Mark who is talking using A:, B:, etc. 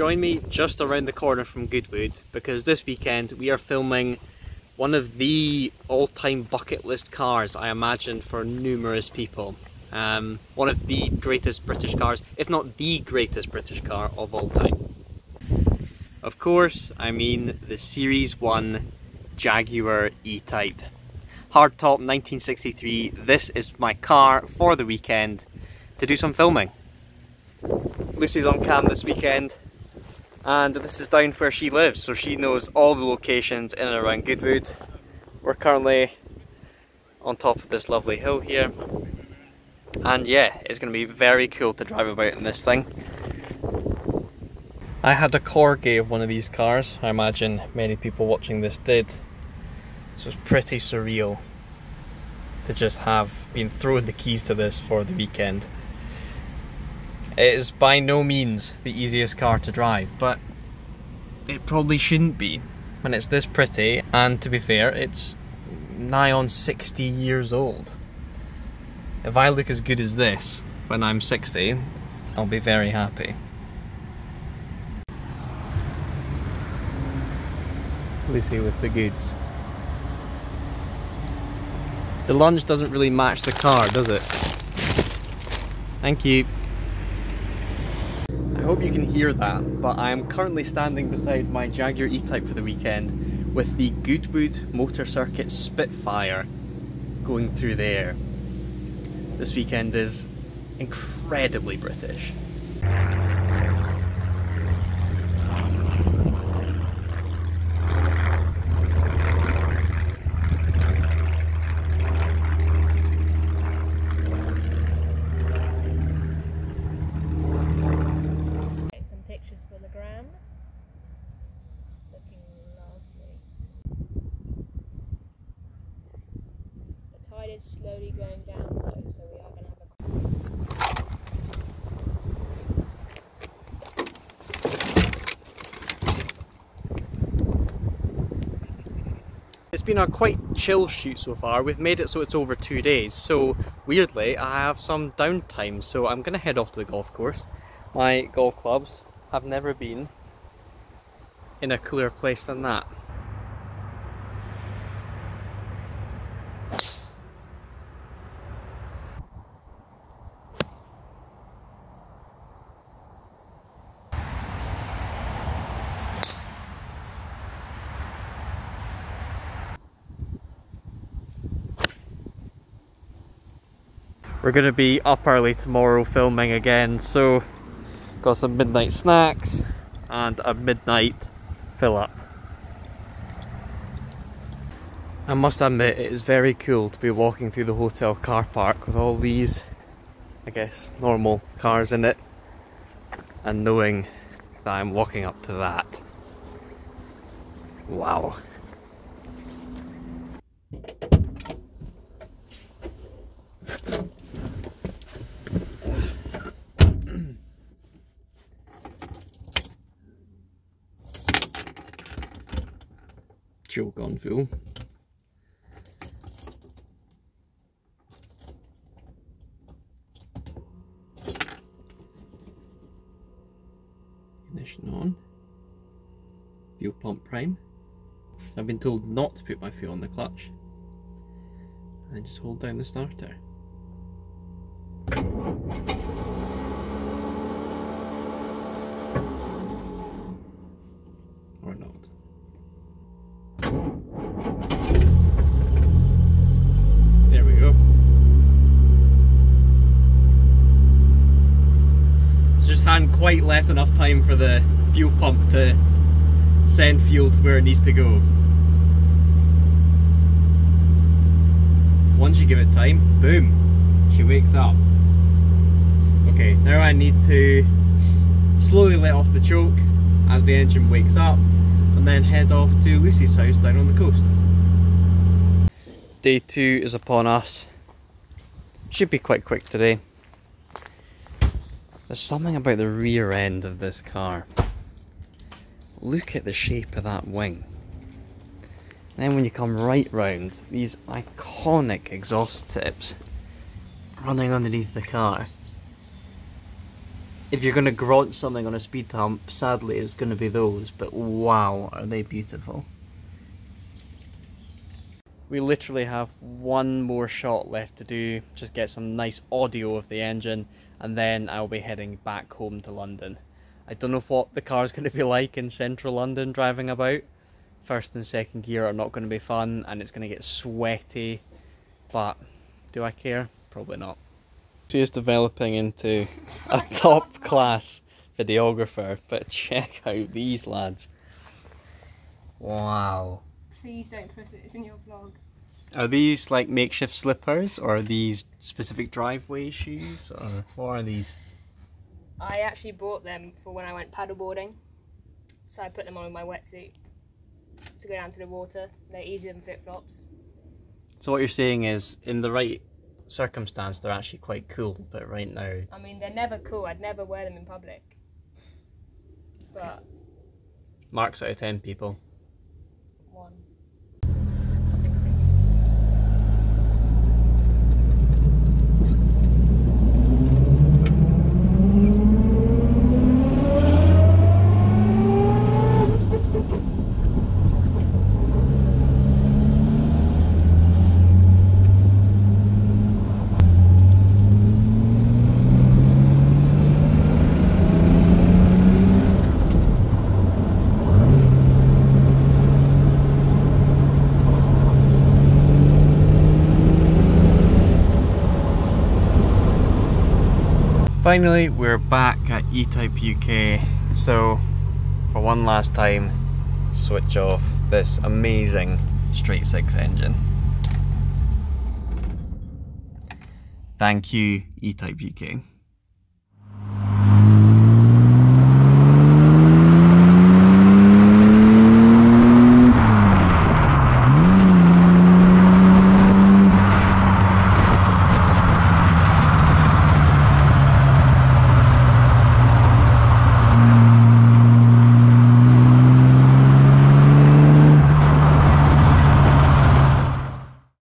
A: join me just around the corner from Goodwood because this weekend we are filming one of the all-time bucket list cars I imagine for numerous people. Um, one of the greatest British cars, if not the greatest British car of all time. Of course, I mean the Series 1 Jaguar E-Type. Hardtop 1963, this is my car for the weekend to do some filming. Lucy's on cam this weekend and this is down where she lives so she knows all the locations in and around Goodwood. We're currently on top of this lovely hill here and yeah it's going to be very cool to drive about in this thing. I had a corgi of one of these cars, I imagine many people watching this did. So it's pretty surreal to just have been thrown the keys to this for the weekend. It is by no means the easiest car to drive, but it probably shouldn't be when it's this pretty, and to be fair, it's nigh on 60 years old. If I look as good as this when I'm 60, I'll be very happy. Lucy with the goods. The lunge doesn't really match the car, does it? Thank you. Hope you can hear that, but I am currently standing beside my Jaguar E-Type for the weekend with the Goodwood Motor Circuit Spitfire going through there. This weekend is incredibly British.
B: Slowly going down
A: It's been a quite chill shoot so far. We've made it so it's over two days. So weirdly, I have some downtime. So I'm going to head off to the golf course. My golf clubs have never been in a cooler place than that. We're going to be up early tomorrow filming again, so got some midnight snacks and a midnight fill up. I must admit it is very cool to be walking through the hotel car park with all these, I guess, normal cars in it and knowing that I'm walking up to that. Wow. Choke on full. Ignition on. Fuel pump prime. I've been told not to put my fuel on the clutch. And just hold down the starter. Quite left enough time for the fuel pump to send fuel to where it needs to go. Once you give it time, boom, she wakes up. Okay, now I need to slowly let off the choke as the engine wakes up and then head off to Lucy's house down on the coast. Day two is upon us. Should be quite quick today. There's something about the rear end of this car. Look at the shape of that wing. Then when you come right round, these iconic exhaust tips running underneath the car. if you're going to grunt something on a speed hump, sadly it's going to be those, but wow, are they beautiful. We literally have one more shot left to do, just get some nice audio of the engine, and then I'll be heading back home to London. I don't know what the car's going to be like in central London driving about. First and second gear are not going to be fun, and it's going to get sweaty, but do I care? Probably not. He is developing into a top class videographer, but check out these lads. Wow.
B: Please don't put this in your vlog.
A: Are these like makeshift slippers or are these specific driveway shoes or what are these?
B: I actually bought them for when I went paddleboarding. So I put them on with my wetsuit to go down to the water. They're easier than flip flops.
A: So what you're saying is in the right circumstance they're actually quite cool, but right now
B: I mean, they're never cool. I'd never wear them in public. But
A: marks out of 10 people.
B: one.
A: Finally, we're back at E-Type UK. So, for one last time, switch off this amazing straight six engine. Thank you, E-Type UK.